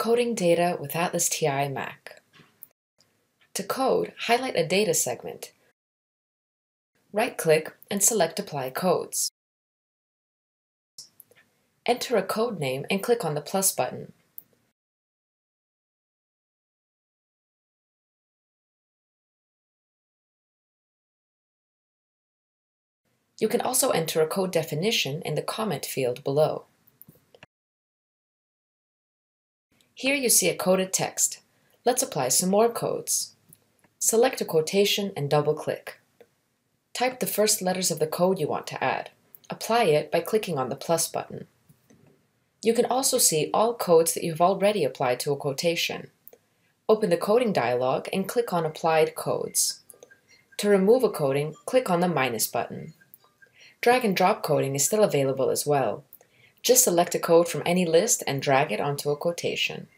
Coding data with ATLAS.ti Mac. To code, highlight a data segment. Right-click and select Apply Codes. Enter a code name and click on the plus button. You can also enter a code definition in the comment field below. Here you see a coded text. Let's apply some more codes. Select a quotation and double-click. Type the first letters of the code you want to add. Apply it by clicking on the plus button. You can also see all codes that you've already applied to a quotation. Open the coding dialog and click on Applied Codes. To remove a coding, click on the minus button. Drag and drop coding is still available as well. Just select a code from any list and drag it onto a quotation.